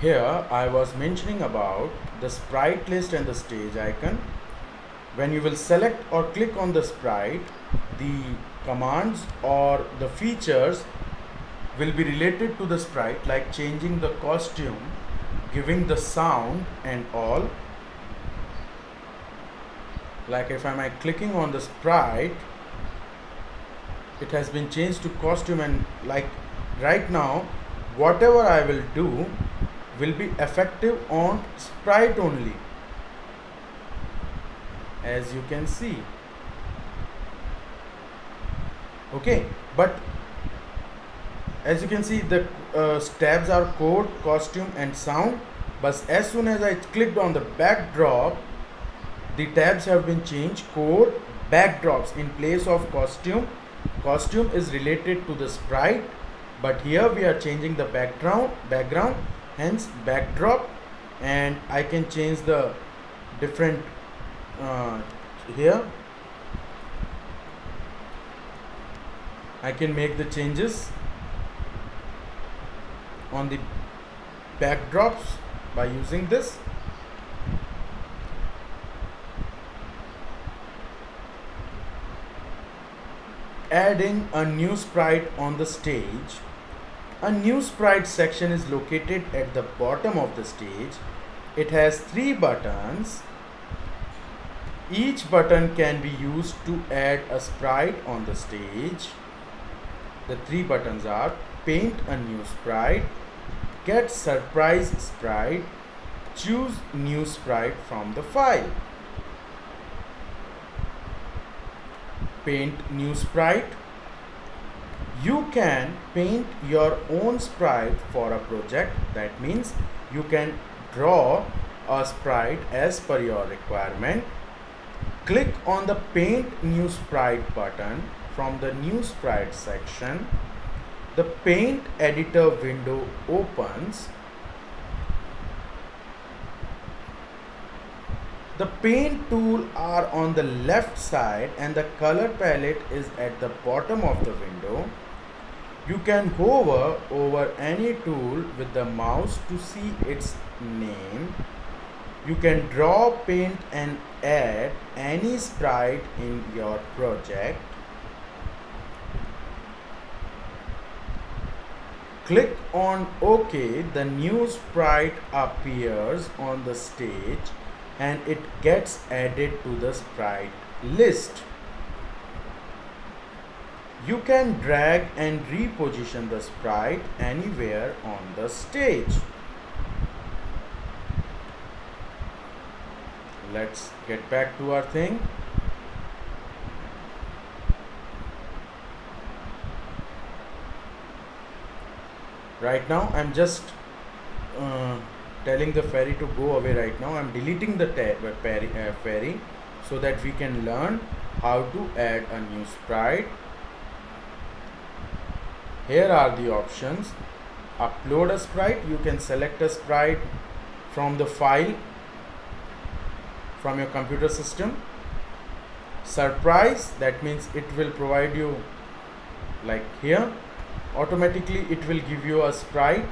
here I was mentioning about the sprite list and the stage icon. When you will select or click on the sprite the commands or the features will be related to the sprite like changing the costume giving the sound and all. Like if I'm clicking on the sprite it has been changed to costume and like right now whatever I will do will be effective on sprite only. As you can see. Okay but as you can see the uh, tabs are code costume and sound. But as soon as I clicked on the backdrop the tabs have been changed code backdrops in place of costume. Costume is related to the sprite but here we are changing the background background hence backdrop and I can change the different uh, here. I can make the changes on the backdrops by using this. Adding a new sprite on the stage a new sprite section is located at the bottom of the stage. It has three buttons. Each button can be used to add a sprite on the stage. The three buttons are paint a new sprite get surprise sprite choose new sprite from the file. Paint new sprite you can paint your own sprite for a project. That means you can draw a sprite as per your requirement. Click on the paint new sprite button from the new sprite section. The paint editor window opens. The paint tool are on the left side and the color palette is at the bottom of the window. You can hover over any tool with the mouse to see its name. You can draw, paint and add any sprite in your project. Click on OK, the new sprite appears on the stage and it gets added to the sprite list. You can drag and reposition the sprite anywhere on the stage. Let's get back to our thing. Right now I'm just uh, telling the fairy to go away right now I'm deleting the fairy, uh, fairy so that we can learn how to add a new sprite here are the options. Upload a sprite. You can select a sprite from the file from your computer system. Surprise! That means it will provide you like here. Automatically it will give you a sprite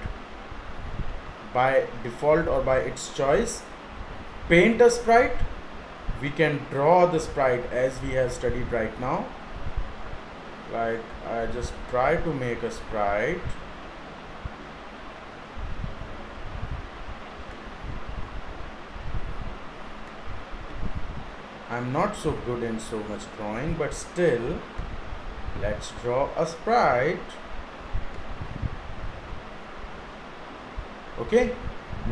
by default or by its choice. Paint a sprite. We can draw the sprite as we have studied right now like I just try to make a sprite. I'm not so good in so much drawing but still let's draw a sprite. Okay?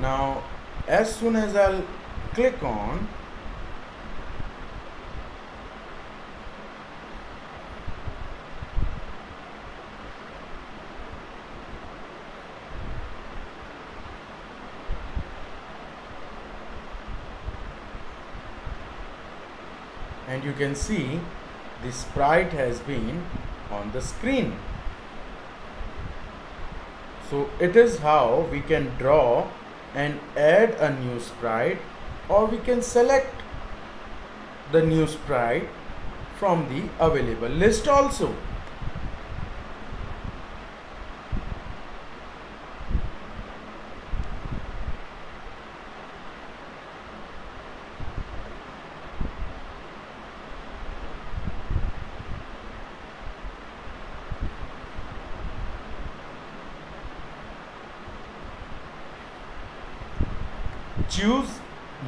Now as soon as I'll click on and you can see the sprite has been on the screen so it is how we can draw and add a new sprite or we can select the new sprite from the available list also. Choose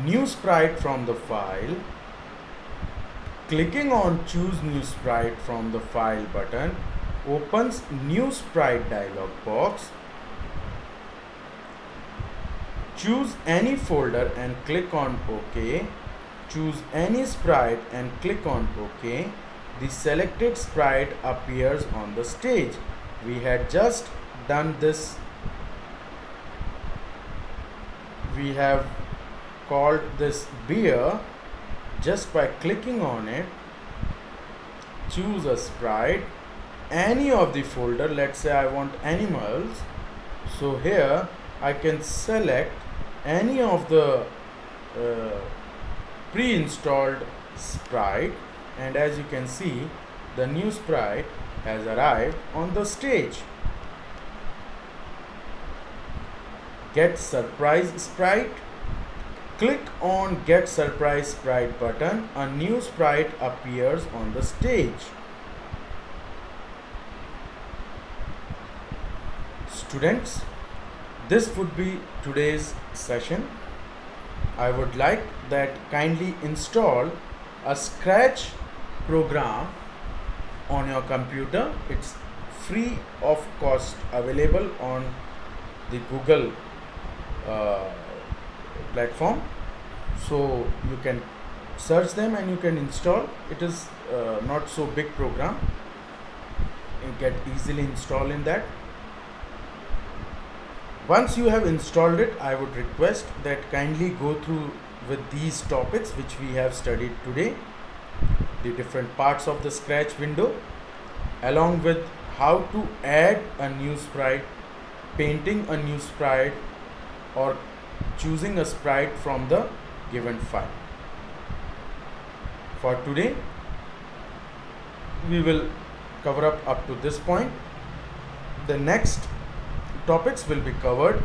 new sprite from the file. Clicking on choose new sprite from the file button opens new sprite dialog box. Choose any folder and click on ok. Choose any sprite and click on ok. The selected sprite appears on the stage. We had just done this we have called this beer just by clicking on it. Choose a sprite any of the folder let's say I want animals. So here I can select any of the uh, pre-installed sprite and as you can see the new sprite has arrived on the stage get surprise sprite. Click on get surprise sprite button. A new sprite appears on the stage. Students this would be today's session. I would like that kindly install a scratch program on your computer. It's free of cost available on the Google uh, platform. So you can search them and you can install. It is uh, not so big program. You get easily installed in that. Once you have installed it I would request that kindly go through with these topics which we have studied today. The different parts of the scratch window along with how to add a new sprite painting a new sprite or choosing a sprite from the given file. For today we will cover up up to this point. The next topics will be covered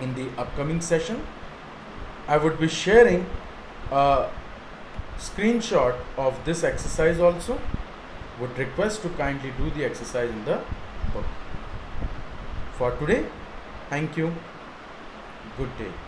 in the upcoming session. I would be sharing a screenshot of this exercise also. Would request to kindly do the exercise in the book. For today thank you good day